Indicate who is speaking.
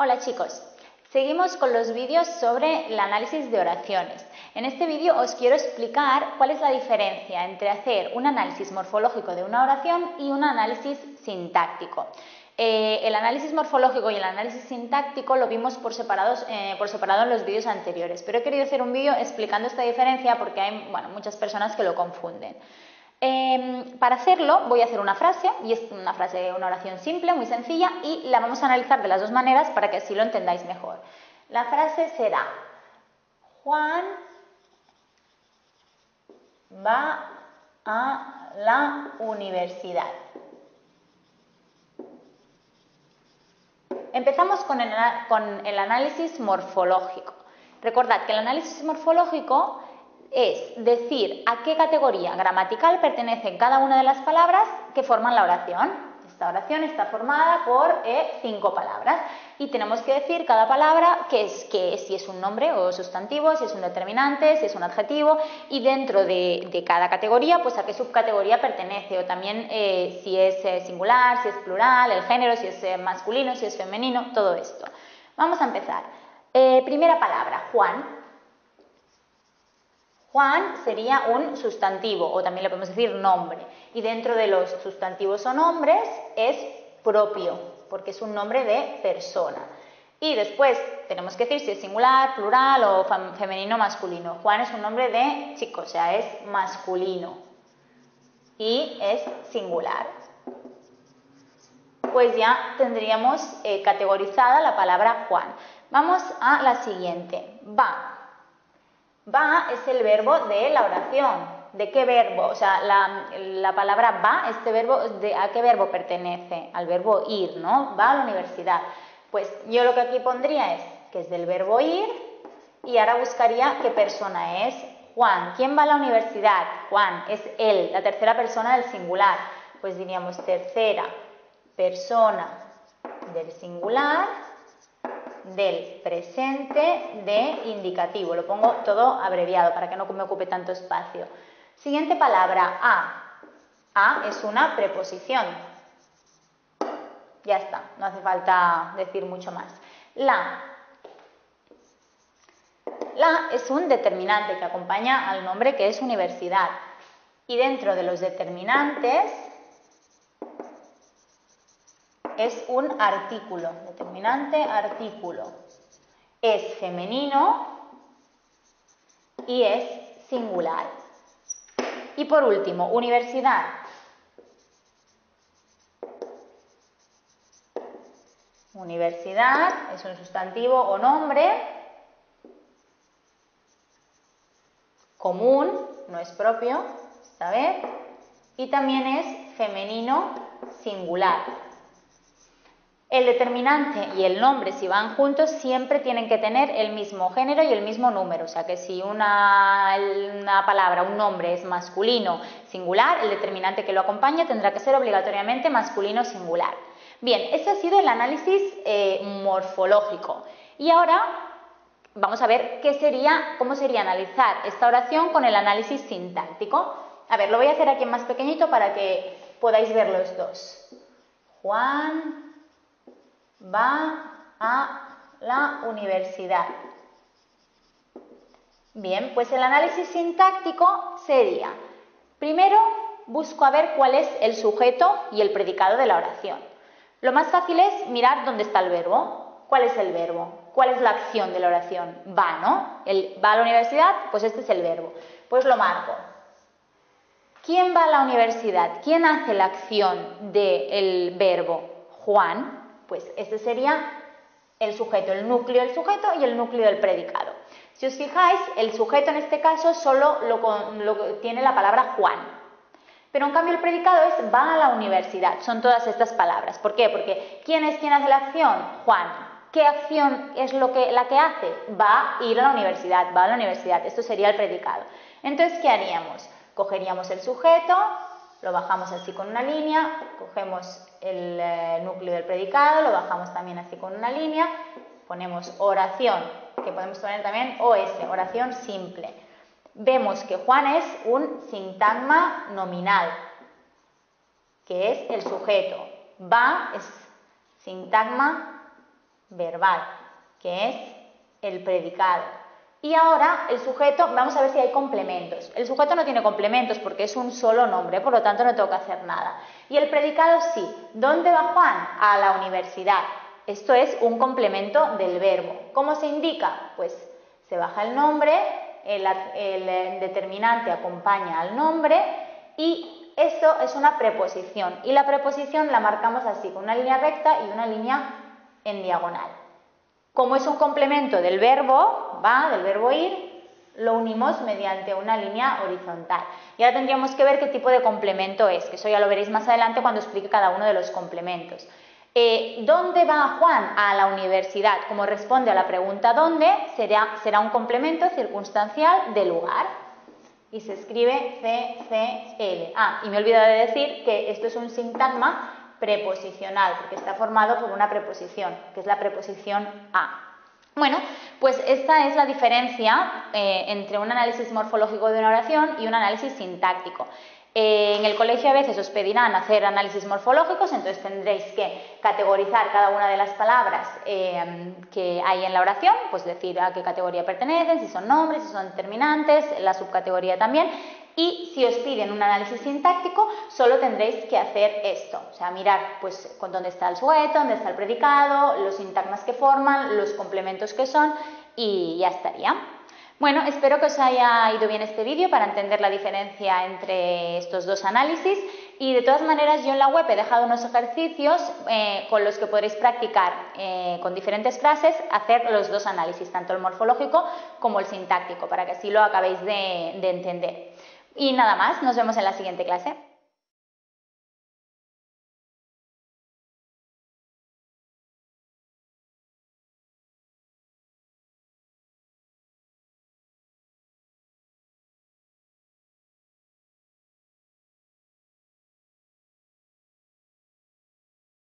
Speaker 1: Hola chicos, seguimos con los vídeos sobre el análisis de oraciones. En este vídeo os quiero explicar cuál es la diferencia entre hacer un análisis morfológico de una oración y un análisis sintáctico. Eh, el análisis morfológico y el análisis sintáctico lo vimos por, separados, eh, por separado en los vídeos anteriores, pero he querido hacer un vídeo explicando esta diferencia porque hay muchas personas que lo confunden. Em, para hacerlo voy a hacer una frase, y es una frase, una oración simple, muy sencilla, y la vamos a analizar de las dos maneras para que así lo entendáis mejor. La frase será, Juan va a la universidad. Empezamos con el, con el análisis morfológico. Recordad que el análisis morfológico es decir a qué categoría gramatical pertenecen cada una de las palabras que forman la oración. Esta oración está formada por eh, cinco palabras y tenemos que decir cada palabra qué es, qué es, si es un nombre o sustantivo, si es un determinante, si es un adjetivo y dentro de, cada categoría, pues a qué subcategoría pertenece o también eh, si es eh, singular, si es plural, el género, si es masculino, si es femenino, todo esto. Vamos a empezar. primera palabra, Juan. Juan sería un sustantivo o también le podemos decir nombre. Y dentro de los sustantivos o nombres es propio, porque es un nombre de persona. Y después tenemos que decir si es singular, plural o femenino masculino. Juan es un nombre de chico, o sea, es masculino. Y es singular. Pues ya tendríamos eh, categorizada la palabra Juan. Vamos a la siguiente. Va. Va es el verbo de la oración. ¿De qué verbo? O sea, la, palabra va, este verbo, ¿a qué verbo pertenece? Al verbo ir, ¿no? Va a la universidad. Pues yo lo que aquí pondría es que es del verbo ir y ahora buscaría qué persona es Juan. ¿Quién va a la universidad? Juan, es él, la tercera persona del singular. Pues diríamos tercera persona del singular del presente de indicativo. Lo pongo todo abreviado para que no me ocupe tanto espacio. Siguiente palabra, a. A es una preposición. Ya está, no hace falta decir mucho más. La. La es un determinante que acompaña al nombre que es universidad. Y dentro de los determinantes es un artículo, determinante artículo. Es femenino y es singular. Y por último, universidad. Universidad es un sustantivo o nombre común, no es propio, ¿sabes? Y también es femenino singular. El determinante y el nombre, si van juntos, siempre tienen que tener el mismo género y el mismo número. O sea que si una, palabra, un nombre es masculino singular, el determinante que lo acompaña tendrá que ser obligatoriamente masculino singular. Bien, ese ha sido el análisis eh, morfológico. Y ahora vamos a ver qué sería, cómo sería analizar esta oración con el análisis sintáctico. A ver, lo voy a hacer aquí más pequeñito para que podáis ver los dos. Juan va a la universidad. Bien, pues el análisis sintáctico sería, primero busco a ver cuál es el sujeto y el predicado de la oración. Lo más fácil es mirar dónde está el verbo. ¿Cuál es el verbo? ¿Cuál es la acción de la oración? Va, ¿no? El, va a la universidad, pues este es el verbo. Pues lo marco. ¿Quién va a la universidad? ¿Quién hace la acción del verbo? Juan. Pues este sería el sujeto, el núcleo del sujeto y el núcleo del predicado. Si os fijáis, el sujeto en este caso solo lo, tiene la palabra Juan. Pero en cambio el predicado es va a la universidad. Son todas estas palabras. ¿Por qué? Porque ¿quién es quien hace la acción? Juan. ¿Qué acción es lo que, la que hace? Va a ir a la universidad, va a la universidad. Esto sería el predicado. Entonces, ¿qué haríamos? Cogeríamos el sujeto, lo bajamos así con una línea, cogemos el eh, núcleo del predicado, lo bajamos también así con una línea, ponemos oración, que podemos poner también OS, oración simple. Vemos que Juan es un sintagma nominal, que es el sujeto. Va es sintagma verbal, que es el predicado. Y ahora el sujeto, vamos a ver si hay complementos. El sujeto no tiene complementos porque es un solo nombre, por lo tanto no tengo que hacer nada. Y el predicado sí. ¿Dónde va Juan? A la universidad. Esto es un complemento del verbo. ¿Cómo se indica? Pues se baja el nombre, el, el determinante acompaña al nombre y esto es una preposición. Y la preposición la marcamos así, con una línea recta y una línea en diagonal. Como es un complemento del verbo, va, del verbo ir, lo unimos mediante una línea horizontal. Y ahora tendríamos que ver qué tipo de complemento es, que eso ya lo veréis más adelante cuando explique cada uno de los complementos. Eh, ¿Dónde va Juan? A la universidad. Como responde a la pregunta ¿dónde? Será, será un complemento circunstancial de lugar. Y se escribe CCL. Ah, y me he olvidado de decir que esto es un sintagma preposicional, porque está formado por una preposición, que es la preposición a. Bueno, pues esta es la diferencia eh, entre un análisis morfológico de una oración y un análisis sintáctico. Eh, en el colegio a veces os pedirán hacer análisis morfológicos, entonces tendréis que categorizar cada una de las palabras eh, que hay en la oración, pues decir a qué categoría pertenecen, si son nombres, si son determinantes, la subcategoría también, y si os piden un análisis sintáctico, solo tendréis que hacer esto, o sea, mirar pues con dónde está el sujeto, dónde está el predicado, los sintagmas que forman, los complementos que son y ya estaría. Bueno, espero que os haya ido bien este vídeo para entender la diferencia entre estos dos análisis y de todas maneras yo en la web he dejado unos ejercicios eh, con los que podréis practicar eh, con diferentes frases hacer los dos análisis, tanto el morfológico como el sintáctico, para que así lo acabéis de entender. Y nada más, nos vemos en la siguiente clase.